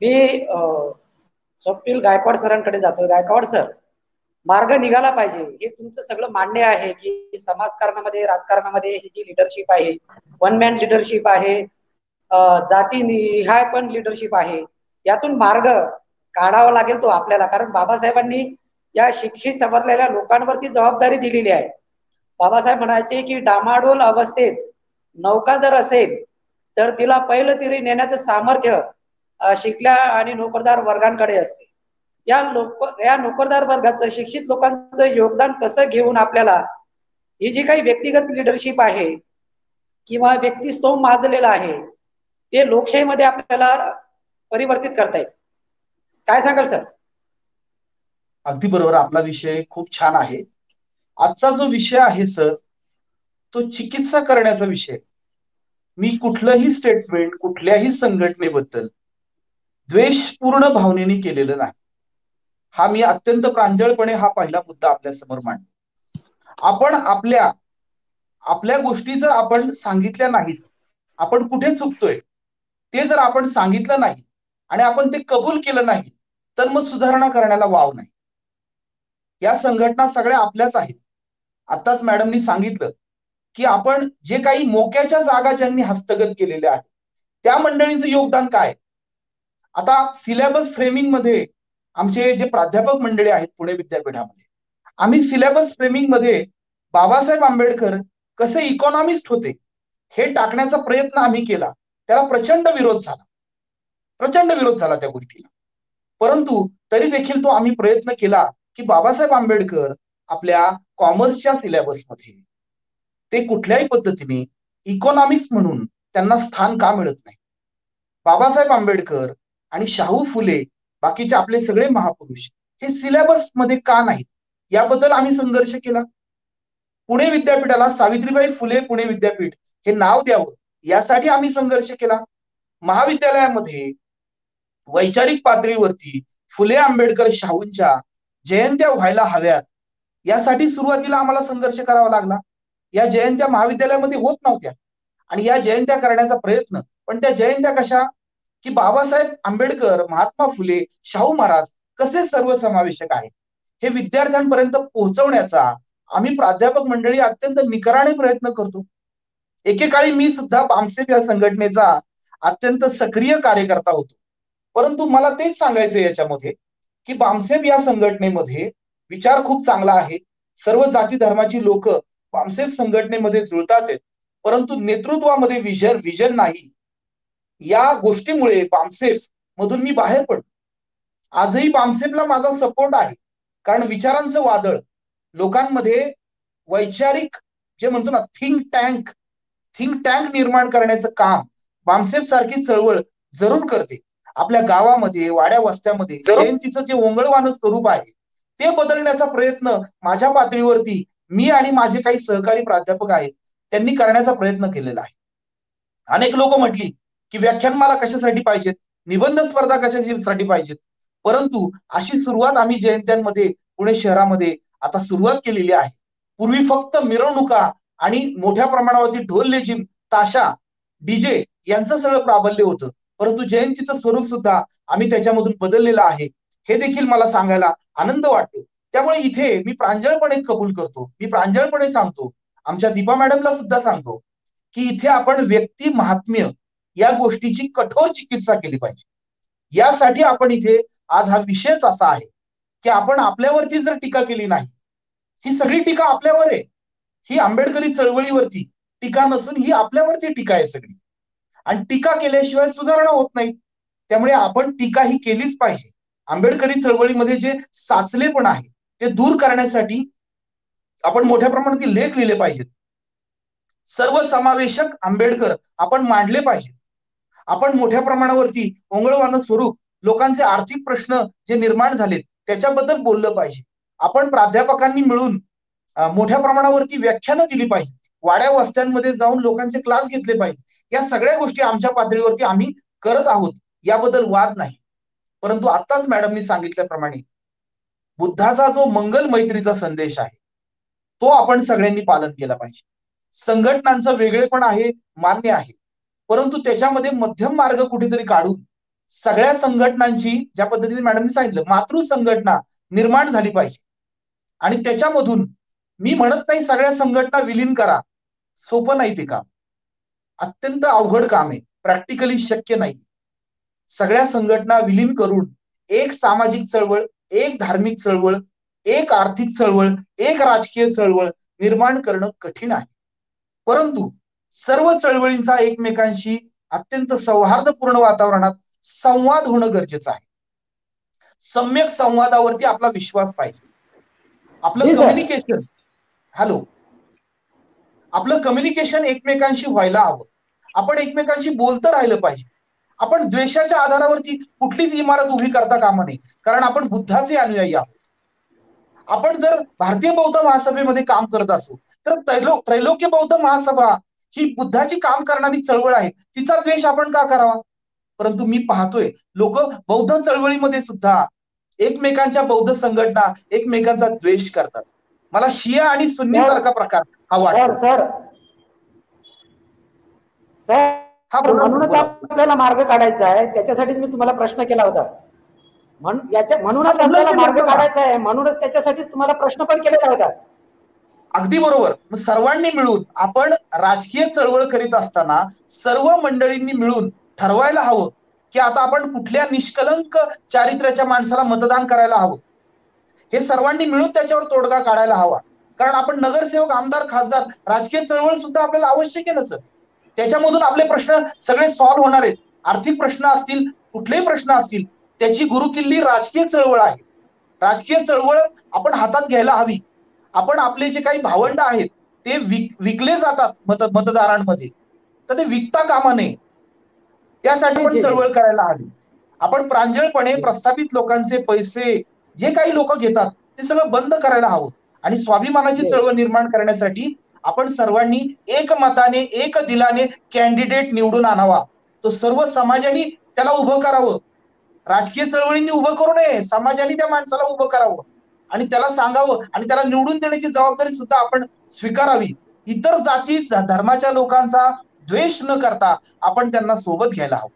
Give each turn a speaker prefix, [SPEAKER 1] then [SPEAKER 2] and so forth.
[SPEAKER 1] मी स्वप्नील गायकवाड सरांकडे जातो गायकवाड सर मार्ग निघाला पाहिजे. हे तुमचं सगळं मान्य आहे की समाजकारणामध्ये राजकारणामध्ये ही जी लिडरशिप आहे वन मॅन लिडरशिप आहे जाती निहाय पण लिडरशिप आहे. यातून मार्ग काढावा लागेल तो आपल्याला. कारण बाबासाहेबांनी या शिक्षित सवरलेल्या लोकांवरती जबाबदारी दिलेली आहे. बाबासाहेब म्हणायचे की डामाडोल अवस्थेत नौका जर असेल तर तिला पहिलं तिरी नेण्याचं सामर्थ्य शिकल्या आणि नोकरदार वर्गांकडे असते. या लोक या नोकरदार वर्गाचं शिक्षित लोकांचं योगदान कसं घेऊन आपल्याला ही जी काही व्यक्तिगत लिडरशिप आहे किंवा व्यक्तिस्तव माजलेला आहे ते लोकशाहीमध्ये आपल्याला परिवर्तित करता येईल. काय सांगाल सर?
[SPEAKER 2] अगदी बरोबर. आपला विषय खूप छान आहे. आजचा जो विषय आहे सर तो चिकित्सा करण्याचा विषय. मी कुठलंही स्टेटमेंट कुठल्याही संघटनेबद्दल द्वेषपूर्ण भावनेने केलेलं नाही. हा मी अत्यंत प्रांजळपणे हा पहिला मुद्दा आपल्यासमोर मांडतो. आपण आपल्या आपल्या गोष्टी जर आपण सांगितल्या नाहीत आपण कुठे चुकतोय ते जर आपण सांगितलं नाही आणि आपण ते कबूल केलं नाही तर मग सुधारणा करण्याला वाव नाही. या संघटना सगळ्या आपल्याच आहेत. आताच मॅडमनी सांगितलं की आपण जे काही मोक्याच्या जागा ज्यांनी हस्तगत केलेल्या आहेत त्या मंडळींचं योगदान काय आता सिलेबस फ्रेमिंगमध्ये आमचे जे प्राध्यापक मंडळी आहेत पुणे विद्यापीठामध्ये आम्ही सिलेबस फ्रेमिंगमध्ये बाबासाहेब आंबेडकर कसे इकॉनॉमिस्ट होते हे टाकण्याचा प्रयत्न आम्ही केला. त्याला प्रचंड विरोध झाला. प्रचंड विरोध झाला त्या गोष्टीला. परंतु तरी देखील तो आम्ही प्रयत्न केला की बाबासाहेब आंबेडकर आपल्या कॉमर्सच्या सिलेबसमध्ये ते कुठल्याही पद्धतीने इकॉनॉमिक्स म्हणून त्यांना स्थान का मिळत नाही. बाबासाहेब आंबेडकर आणि शाहू फुले बाकीचे आपले सगळे महापुरुष हे सिलेबसमध्ये का नाहीत? याबद्दल आम्ही संघर्ष केला. पुणे विद्यापीठाला सावित्रीबाई फुले पुणे विद्यापीठ हे नाव द्यावं यासाठी आम्ही संघर्ष केला. महाविद्यालयामध्ये वैचारिक पातळीवरती फुले आंबेडकर शाहूंच्या जयंत्या व्हायला हव्यात यासाठी सुरुवातीला आम्हाला संघर्ष करावा लागला. या जयंत्या महाविद्यालयामध्ये होत नव्हत्या. आणि या जयंत्या करण्याचा प्रयत्न पण त्या जयंत्या कशा की बाबासाहेब आंबेडकर महात्मा फुले शाहू महाराज कसे सर्वसमावेशक आहे हे विद्यार्थ्यांपर्यंत पोहोचवण्याचा आम्ही प्राध्यापक मंडळी अत्यंत निकराने प्रयत्न करतो. एकेकाळी मी सुद्धा बामसेप या संघटनेचा अत्यंत सक्रिय कार्यकर्ता होतो. परंतु मला तेच सांगायचं याच्यामध्ये की बामसेप या संघटनेमध्ये विचार खूप चांगला आहे. सर्व जाती धर्माची लोक बामसेप संघटनेमध्ये जुळतात परंतु नेतृत्वामध्ये विजन विजन नाही. या गोष्टीमुळे बामसेफ मधून मी बाहेर पडलो. आजही बामसेफला माझा सपोर्ट आहे. कारण विचारांचं वादळ लोकांमध्ये वैचारिक जे म्हणतो ना थिंक टँक थिंक टँक निर्माण करण्याचं काम बामसेफ सारखी चळवळ जरूर करते. आपल्या गावामध्ये वाड्या वस्त्यामध्ये जयंतीचं जे ओंगळवान स्वरूप आहे ते बदलण्याचा प्रयत्न माझ्या पातळीवरती मी आणि माझे काही सहकारी प्राध्यापक आहेत त्यांनी करण्याचा प्रयत्न केलेला आहे. अनेक लोक म्हटली की व्याख्यानमाला कशासाठी पाहिजेत? निबंध स्पर्धा कशासाठी पाहिजेत? परंतु अशी सुरुवात आम्ही जयंत्यांमध्ये पुणे शहरामध्ये आता सुरुवात केलेली आहे. पूर्वी फक्त मिरवणुका आणि मोठ्या प्रमाणावरती ढोल लेजिम ताशा डीजे यांचं सगळं प्राबल्य होतं. परंतु जयंतीचं स्वरूप सुद्धा आम्ही त्याच्यामधून बदललेलं आहे. हे देखील मला सांगायला आनंद वाटतो. त्यामुळे इथे मी प्रांजळपणे कबूल करतो. मी प्रांजळपणे सांगतो. आमच्या दीपा मॅडमला सुद्धा सांगतो की इथे आपण व्यक्ती महात्म्य या गोष्टीची कठोर चिकित्सा केली पाहिजे. यासाठी आपण इथे आज हा विषयच असा आहे की आपण आपल्यावरती जर टीका केली नाही ही सगळी टीका आपल्यावर आहे. ही आंबेडकरी चळवळीवरती टीका नसून ही आपल्यावरती टीका आहे सगळी. आणि टीका केल्याशिवाय सुधारणा होत नाही. त्यामुळे आपण टीका ही केलीच पाहिजे. आंबेडकरी चळवळीमध्ये जे साचलेपण आहे ते दूर करण्यासाठी आपण मोठ्या प्रमाणात लेख लिहिले पाहिजेत. सर्व समावेशक आंबेडकर आपण मांडले पाहिजेत. आपण मोठ्या प्रमाणावरती ओंगळवानं स्वरूप लोकांचे आर्थिक प्रश्न जे निर्माण झालेत त्याच्याबद्दल बोललं पाहिजे. आपण प्राध्यापकांनी मिळून मोठ्या प्रमाणावरती व्याख्यानं दिली पाहिजे वाड्या वस्त्यांमध्ये जाऊन लोकांचे क्लास घेतले पाहिजे या सगळ्या गोष्टी आमच्या पातळीवरती आम्ही करत आहोत याबद्दल वाद नाही. परंतु आताच मॅडमनी सांगितल्याप्रमाणे बुद्धाचा जो मंगल मैत्रीचा संदेश आहे तो आपण सगळ्यांनी पालन केला पाहिजे. संघटनांचं वेगळेपण आहे मान्य आहे. परंतु त्याच्यामध्ये मध्यम मार्ग कुठेतरी काढून सगळ्या संघटनांची ज्या पद्धतीने मॅडमनी सांगितलं मातृ संघटना निर्माण झाली पाहिजे. आणि त्याच्यामधून मी म्हणत नाही सगळ्या संघटना विलीन करा. सोपं नाही ते काम. अत्यंत अवघड काम आहे. प्रॅक्टिकली शक्य नाही. सगळ्या संघटना विलीन करून एक सामाजिक चळवळ एक धार्मिक चळवळ एक आर्थिक चळवळ एक राजकीय चळवळ निर्माण करणं कठीण आहे. परंतु सर्व चळवळींचा एकमेकांशी अत्यंत सौहार्दपूर्ण वातावरणात संवाद होणं गरजेचं आहे. सम्यक संवादावरती आपला विश्वास पाहिजे. आपलं कम्युनिकेशन हॅलो आपलं कम्युनिकेशन एकमेकांशी व्हायला हवं. आपण एकमेकांशी बोलतं राहिलं पाहिजे. आपण द्वेषाच्या आधारावरती कुठलीच इमारत उभी करता कामा नये. कारण आपण बुद्धाचे अनुयायी आहोत. आपण जर भारतीय बौद्ध महासभेमध्ये काम करत असू तर त्रैलो त्रैलोक्य बौद्ध महासभा ही बुद्धाची काम करणारी चळवळ आहे. तिचा द्वेष आपण का करावा? परंतु मी पाहतोय लोक बौद्ध चळवळीमध्ये सुद्धा एकमेकांच्या बौद्ध संघटना एकमेकांचा द्वेष करतात. मला शिया आणि सुन्नी सारखा प्रकार हा वाटतो.
[SPEAKER 1] सर. सर
[SPEAKER 2] हा
[SPEAKER 1] म्हणूनच आपल्याला मार्ग काढायचा आहे. त्याच्यासाठीच मी तुम्हाला प्रश्न केला होता. म्हणूनच आपल्याला मार्ग काढायचा आहे. म्हणूनच त्याच्यासाठीच तुम्हाला प्रश्न पण केलेला होता.
[SPEAKER 2] अगदी बरोबर. मग सर्वांनी मिळून आपण राजकीय चळवळ करीत असताना सर्व मंडळींनी मिळून ठरवायला हवं की आता आपण कुठल्या निष्कलंक चारित्र्याच्या माणसाला मतदान करायला हवं. हे सर्वांनी मिळून त्याच्यावर तोडगा काढायला हवा. कारण आपण नगरसेवक आमदार खासदार राजकीय चळवळ सुद्धा आपल्याला आवश्यक आहे ना सर? त्याच्यामधून आपले प्रश्न सगळे सॉल्व्ह होणार आहेत. आर्थिक प्रश्न असतील कुठलेही प्रश्न असतील त्याची गुरुकिल्ली राजकीय चळवळ आहे. राजकीय चळवळ आपण हातात घ्यायला हवी. आपण आपले जे काही भावंड आहेत ते विक विकले जातात मत मतदारांमध्ये. तर ते विकता कामा नये. त्यासाठी पण चळवळ करायला हवी. आपण प्रांजळपणे प्रस्थापित लोकांचे पैसे जे काही लोक घेतात ते सगळं बंद करायला हवं. आणि स्वाभिमानाची चळवळ निर्माण करण्यासाठी आपण सर्वांनी एक मताने एक दिलाने कॅन्डिडेट निवडून आणावा. तो सर्व समाजाने त्याला उभं करावं. राजकीय चळवळींनी उभं करू नये. समाजाने त्या माणसाला उभं करावं. आणि त्याला सांगावं आणि त्याला निवडून देण्याची जबाबदारी सुद्धा आपण स्वीकारावी. इतर जाती धर्माच्या लोकांचा द्वेष न करता आपण त्यांना सोबत घ्यायला हवं.